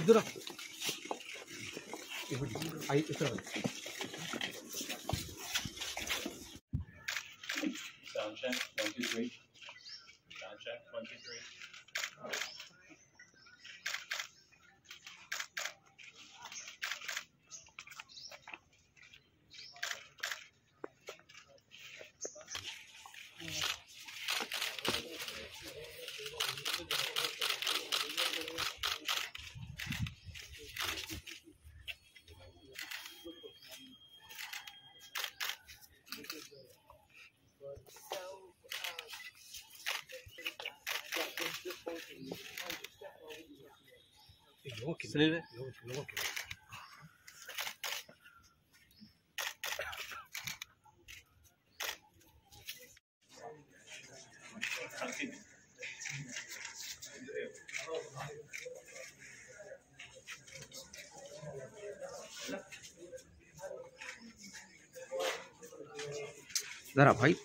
इधर आई इधर Sound check, one, two, three. Sound check, one, two, three. Sunil भाई जरा भाई।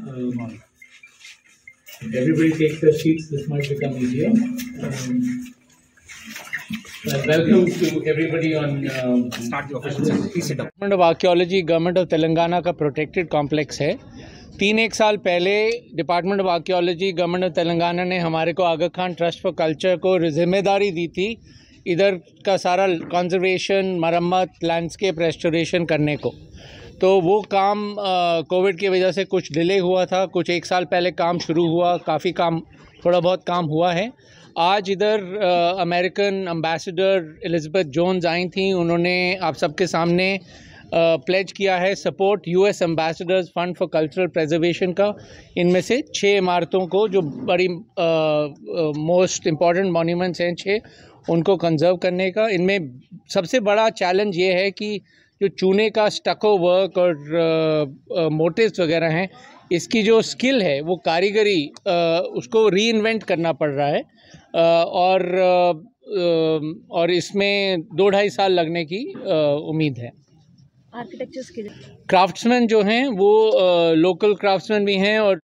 Um, everybody takes their seats, this might become easier. Um, uh, welcome to everybody on. Um, department of archaeology government of Telangana का protected complex है। तीन एक साल पहले department of archaeology government of Telangana ने हमारे को Aga Khan trust for culture को ज़िम्मेदारी दी थी इधर का सारा कंजर्वेशन मरम्मत लैंडस्केप रेस्टोरेशन करने को। तो वो काम कोविड की वजह से कुछ डिले हुआ था। कुछ एक साल पहले काम शुरू हुआ। काफ़ी काम, थोड़ा बहुत काम हुआ है। आज इधर अमेरिकन एम्बेसडर एलिज़ाबेथ जोन्स आई थी। उन्होंने आप सबके सामने प्लेज किया है support US ambassadors fund for cultural preservation का। इनमें से छः इमारतों को, जो बड़ी मोस्ट इंपॉर्टेंट मॉन्यूमेंट्स हैं छः उनको कंजर्व करने का। इनमें सबसे बड़ा चैलेंज ये है कि जो चूने का स्टको वर्क और मोटिव्स वगैरह हैं इसकी जो स्किल है वो कारीगरी अ, उसको री इन्वेंट करना पड़ रहा है। अ, और अ, और इसमें दो ढाई साल लगने की उम्मीद है। आर्किटेक्चर स्किल क्राफ्ट्समैन जो हैं वो लोकल क्राफ्ट्समैन भी हैं और